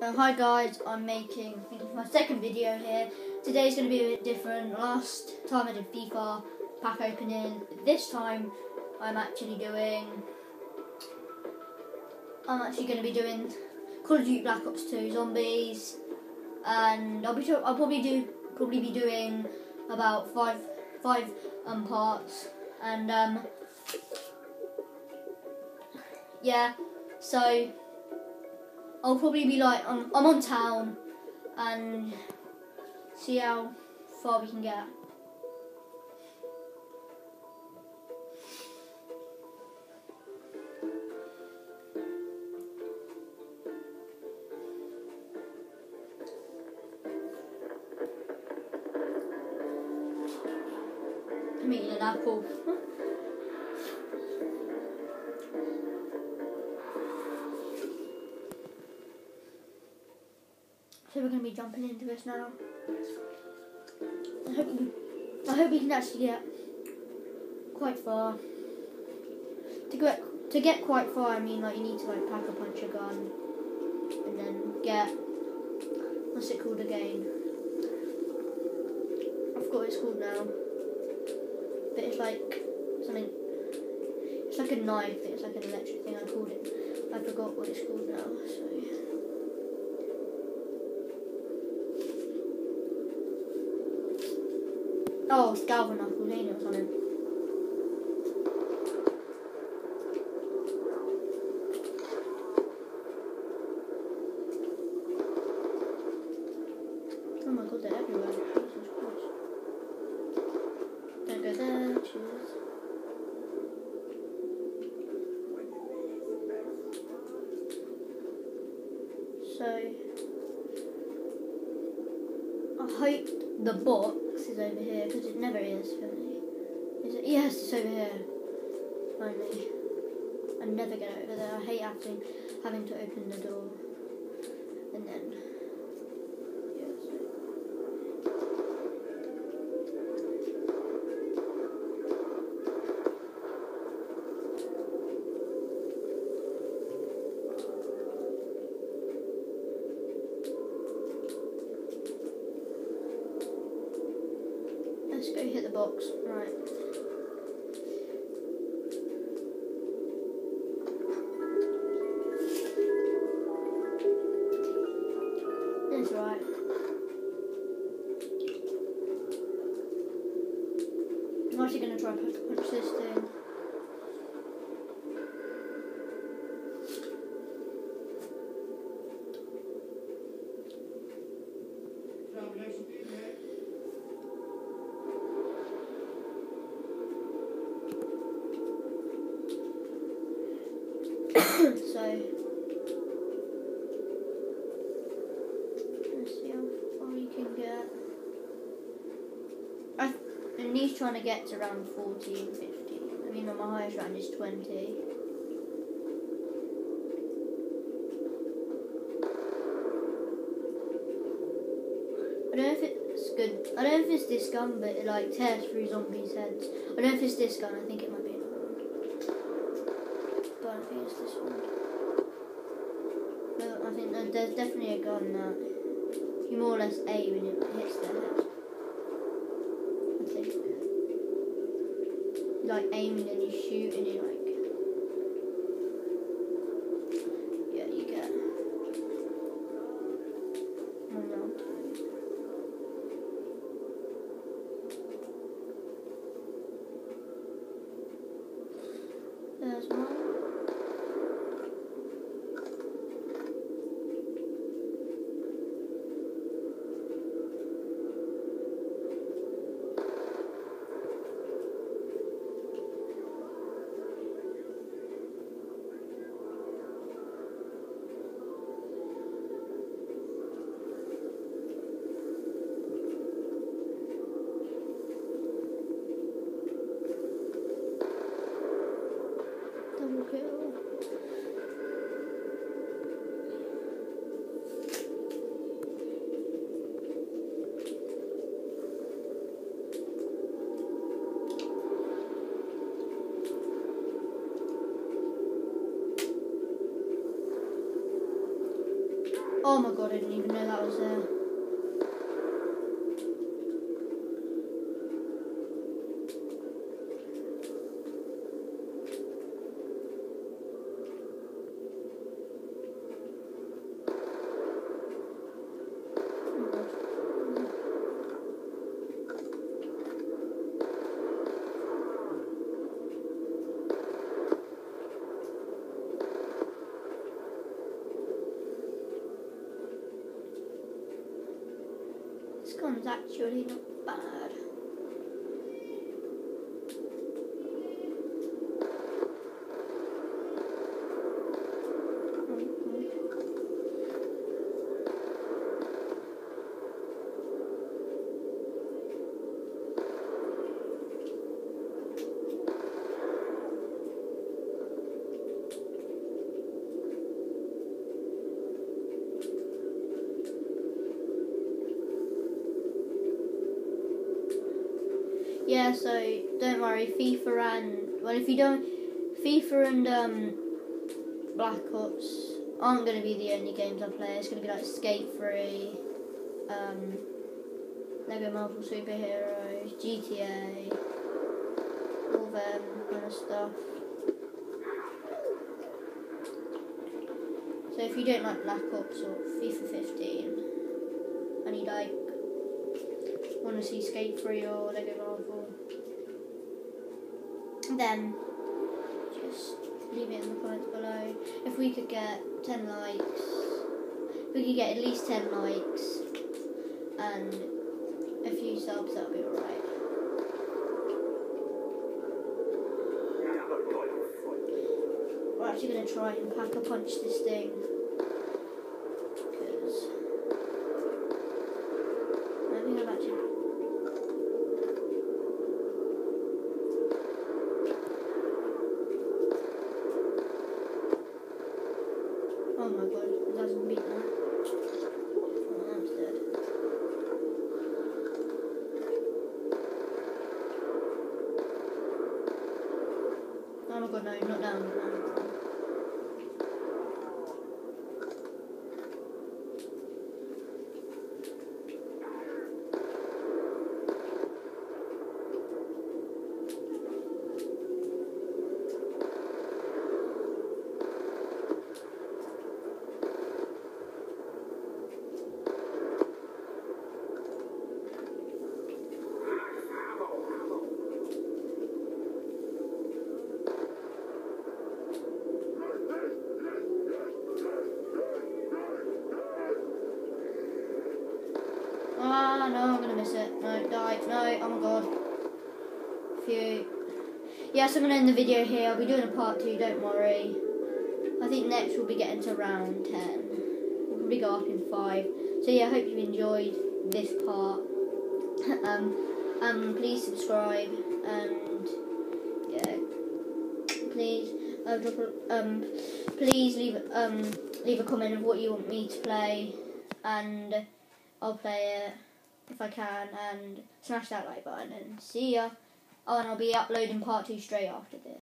Uh, hi guys, I'm making I think my second video here. Today's going to be a bit different. Last time I did FIFA pack opening. This time I'm actually doing. I'm actually going to be doing Call of Duty Black Ops 2 Zombies, and I'll be I'll probably do probably be doing about five five um parts, and um yeah, so. I'll probably be like on, I'm on town and see how far we can get. I'm eating an apple. we're to be jumping into this now. I hope we, I hope we can actually get quite far. To get to get quite far, I mean like you need to like pack a punch a gun and then get what's it called again? I forgot what it's called now. But it's like something. It's like a knife. It's like an electric thing. I called it. I forgot what it's called now. So. Oh, ain't it, or something? Oh my god, they're everywhere. Jesus Christ. Don't go there, cheers. So, I hope the box is over here because it never is for me. Is it? Yes, it's over here. Finally, I never get over there. I hate having having to open the door and then. Right. He's trying to get to around 14, 15. I mean, my highest round is 20. I don't know if it's good. I don't know if it's this gun, but it like tears through zombies' heads. I don't know if it's this gun. I think it might be another one. But I think it's this one. I think there's definitely a gun that you more or less aim and it hits their head. Like aiming and you shoot and you're like. Yeah, you get. one round. There's one. Oh my god, I didn't even know that was there. Oh god. Gun's actually not bad. Yeah, so don't worry, FIFA and well, if you don't, FIFA and um, Black Ops aren't going to be the only games I play. It's going to be like Skate Free, um, Lego Marvel Superheroes, GTA, all them kind of stuff. So if you don't like Black Ops or FIFA 15, and you like want to see Skate Free or Lego Marvel, then just leave it in the comments below. If we could get 10 likes, if we could get at least 10 likes and a few subs, that'll be alright. We're actually going to try and pack a punch this thing. Because I think I've actually Oh my god, doesn't beat that. Oh, that's dead. Oh my god, no, not down. not down. Ah, no, I'm gonna miss it. No, oh my god. Phew. Yes, I'm gonna end the video here. I'll be doing a part two, don't worry. I think next we'll be getting to round 10. We'll probably go up in 5. So yeah, I hope you enjoyed this part. um, um, please subscribe and yeah, please uh, drop a, um, please leave um leave a comment of what you want me to play and I'll play it if I can and smash that like button and see ya. Oh, and I'll be uploading part two straight after this.